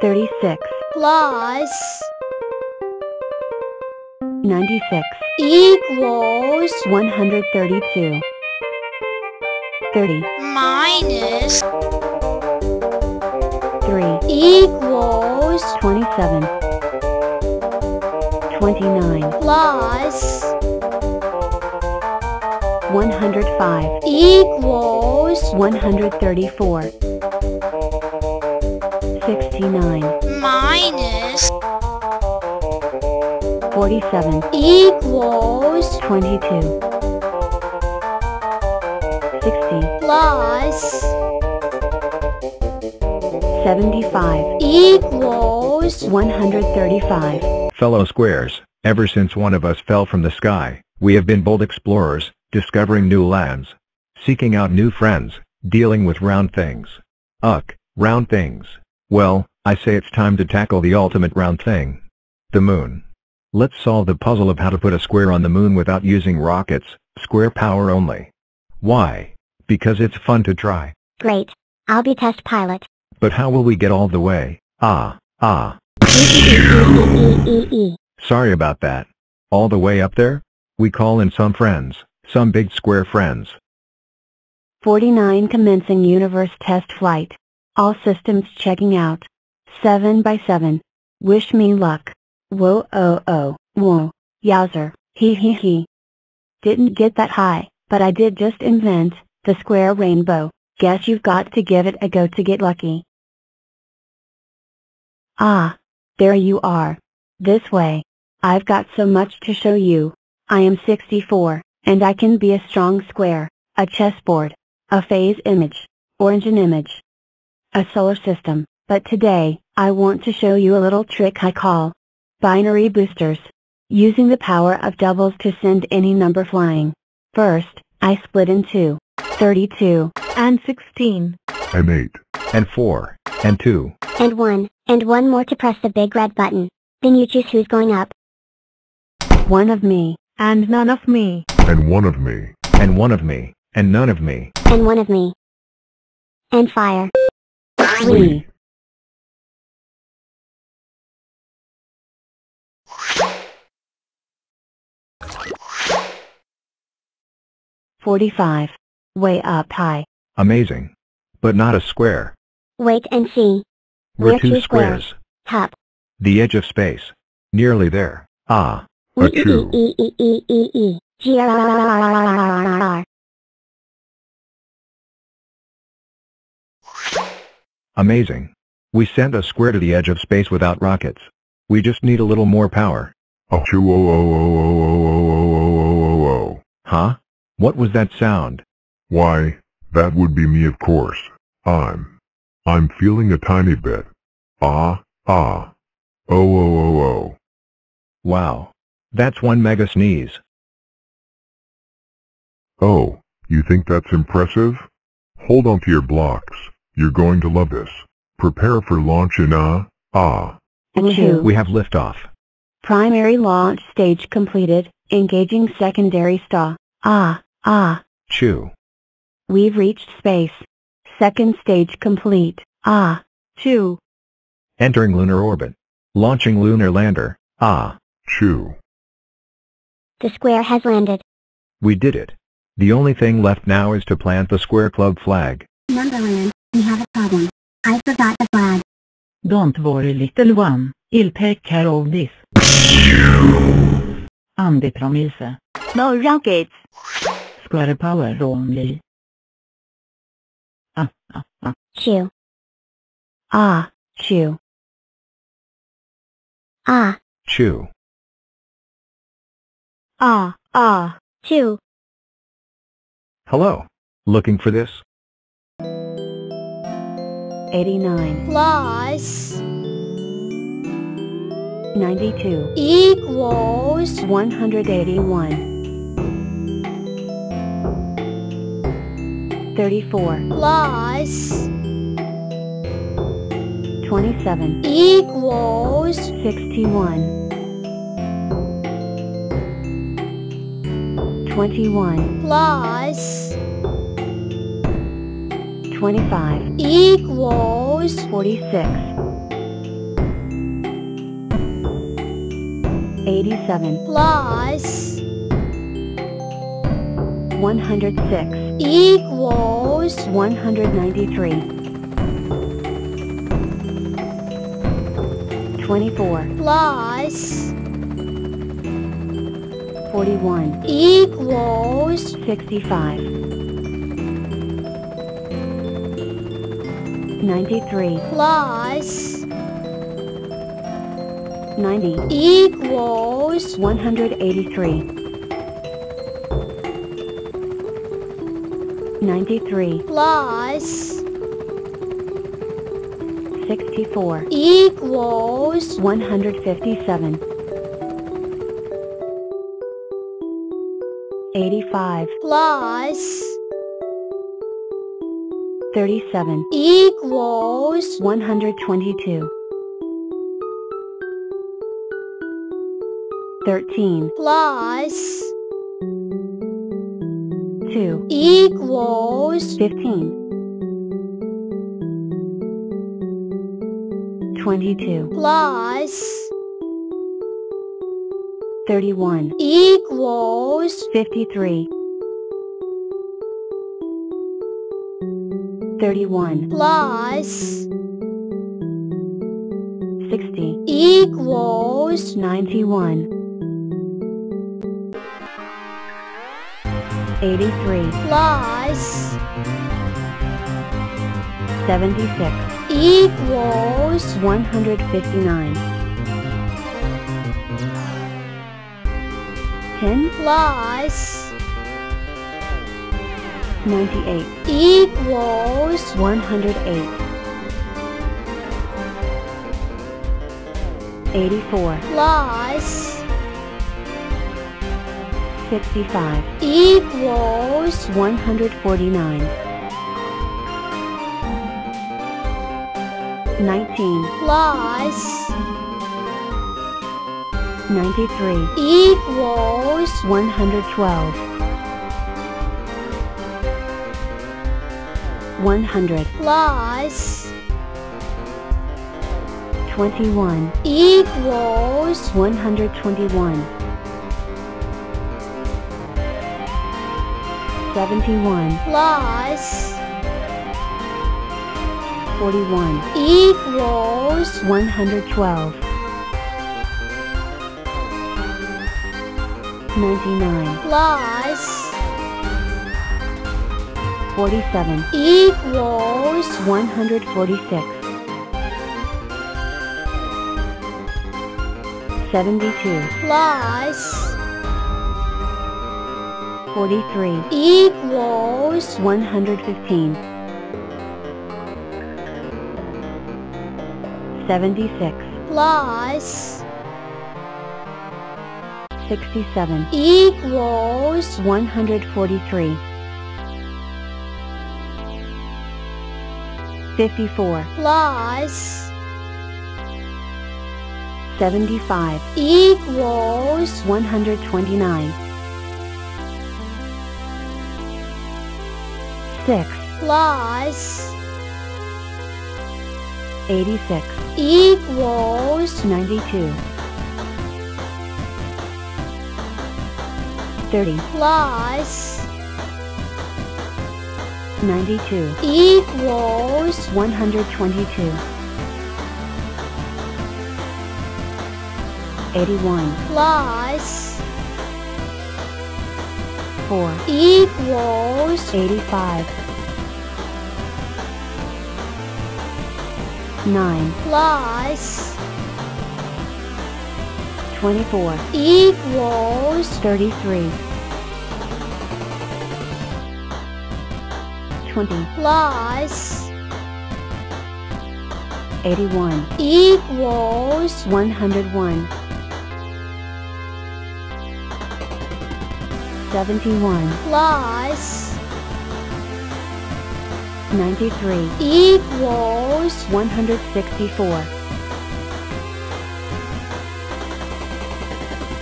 36, plus 96, equals 132, 30, minus 3, equals 27, 29, plus 105, equals 134, 69, minus 47, equals 22, 60, plus 75, equals 135, Fellow squares, ever since one of us fell from the sky, we have been bold explorers, discovering new lands, seeking out new friends, dealing with round things. Uck, round things. Well, I say it's time to tackle the ultimate round thing. The moon. Let's solve the puzzle of how to put a square on the moon without using rockets, square power only. Why? Because it's fun to try. Great. I'll be test pilot. But how will we get all the way? Ah, ah, sorry about that. All the way up there? We call in some friends, some big square friends. 49 commencing universe test flight. All systems checking out. 7 by 7. Wish me luck. Whoa oh oh, whoa, yowzer, hee hee hee. Didn't get that high, but I did just invent the square rainbow. Guess you've got to give it a go to get lucky. Ah, there you are. This way. I've got so much to show you. I am 64, and I can be a strong square, a chessboard, a phase image, orange an image, a solar system, but today, I want to show you a little trick I call binary boosters. Using the power of doubles to send any number flying. First, I split in two, 32, and 16. and 8. And 4, and 2. And one, and one more to press the big red button. Then you choose who's going up. One of me, and none of me. and 1 of me. and one of me, and none of me. And one of me. And fire. Three. Forty-five. Way up high. Amazing. But not a square. Wait and see. We're, We're two, two squares. squares. Top. The edge of space. Nearly there. Ah. Achoo. E-E-E-E-E-E. Amazing. We sent a square to the edge of space without rockets. We just need a little more power. Huh? What was that sound? Why, that would be me of course. I'm... I'm feeling a tiny bit. Ah, ah. Oh, oh, oh, oh. Wow. That's one mega sneeze. Oh, you think that's impressive? Hold on to your blocks. You're going to love this. Prepare for launch in ah, ah. Achoo. We have liftoff. Primary launch stage completed, engaging secondary star. Ah, ah. Chew. We've reached space. Second stage complete. Ah, two. Entering lunar orbit. Launching lunar lander. Ah. Chew. The square has landed. We did it. The only thing left now is to plant the Square Club flag. Numberland, we have a problem. I forgot the flag. Don't worry little one, I'll take care of this. Andy promise. No rockets. Square power only. Ah, ah, ah. Chew. Ah, chew. Ah, Chew. Ah, ah. chew. Hello. Looking for this? 89, plus 92, equals 181. 34, plus 27, equals 61. 21, plus 25 equals 46 87 plus 106 equals 193 24 plus 41 equals 65 93, plus 90, equals 183, 93, plus 64, equals 157, 85, plus 37, equals 122, 13, plus 2, equals 15, 22, plus 31, equals 53, 31, plus 60, equals 91, 83, plus 76, equals 159, 10, plus 98, equals 108, 84, plus. 65, equals 149, 19, plus. 93, equals 112, 100, plus 21, equals 121, 71, plus 41, equals 112, 99, plus 47, equals 146, 72, plus 43, equals 115, 76, plus 67, equals 143, 54, plus 75, equals 129, 6, plus 86, equals 92, 30, plus 92, equals 122, 81, plus 4, equals 85, 9, plus 24, equals 33, 20, plus 81, equals 101, 71, plus 93, equals 164,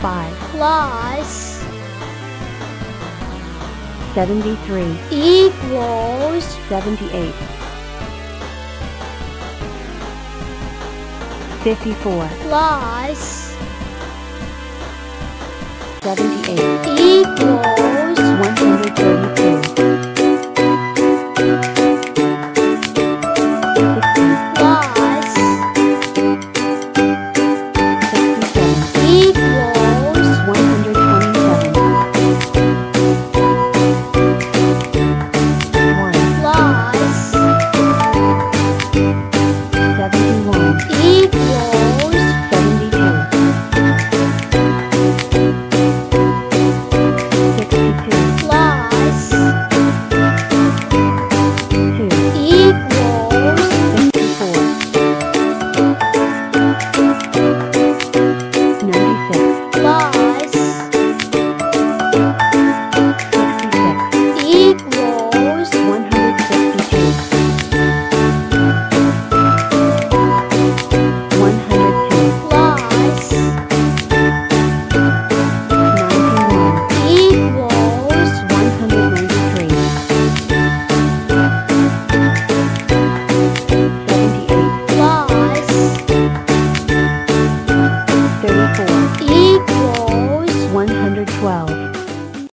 5, plus 73 equals 78 54 plus 78 equals 132 plus 67 equals